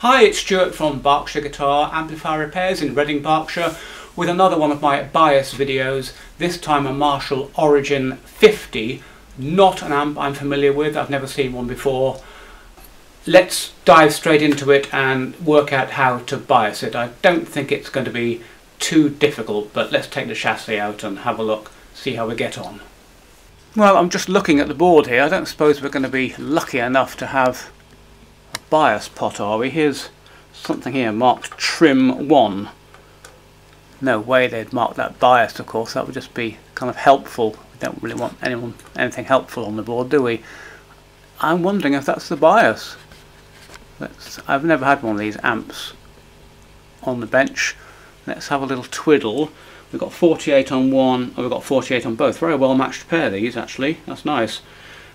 Hi, it's Stuart from Berkshire Guitar Amplifier Repairs in Reading, Berkshire with another one of my bias videos, this time a Marshall Origin 50, not an amp I'm familiar with, I've never seen one before. Let's dive straight into it and work out how to bias it. I don't think it's going to be too difficult, but let's take the chassis out and have a look, see how we get on. Well, I'm just looking at the board here. I don't suppose we're going to be lucky enough to have bias pot are we? Here's something here marked trim 1. No way they'd mark that bias of course, that would just be kind of helpful. We don't really want anyone anything helpful on the board do we? I'm wondering if that's the bias. Let's, I've never had one of these amps on the bench. Let's have a little twiddle. We've got 48 on one, and we've got 48 on both. Very well matched pair these actually, that's nice.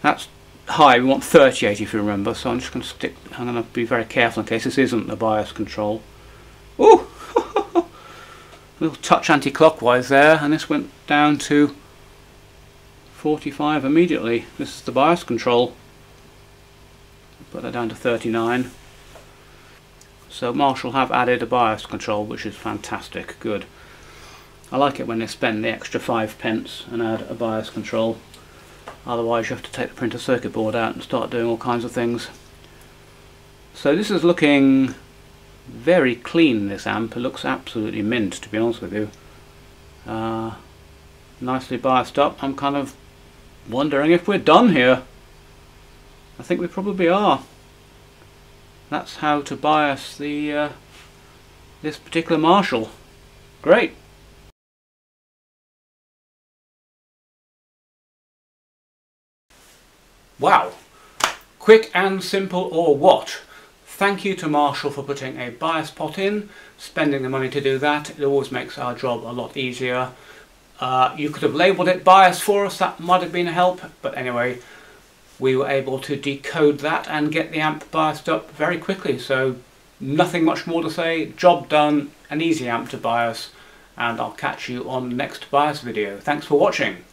That's high, we want 38 if you remember, so I'm just going to stick, I'm going to be very careful in case this isn't the bias control. Ooh! little touch anti-clockwise there, and this went down to 45 immediately. This is the bias control. Put that down to 39. So Marshall have added a bias control, which is fantastic, good. I like it when they spend the extra five pence and add a bias control otherwise you have to take the printer circuit board out and start doing all kinds of things. So this is looking very clean this amp, it looks absolutely mint to be honest with you. Uh, nicely biased up, I'm kind of wondering if we're done here. I think we probably are. That's how to bias the uh, this particular Marshall. Great. Wow! Quick and simple or what? Thank you to Marshall for putting a bias pot in, spending the money to do that. It always makes our job a lot easier. Uh, you could have labelled it bias for us, that might have been a help, but anyway, we were able to decode that and get the amp biased up very quickly, so nothing much more to say, job done, an easy amp to bias, and I'll catch you on the next bias video. Thanks for watching.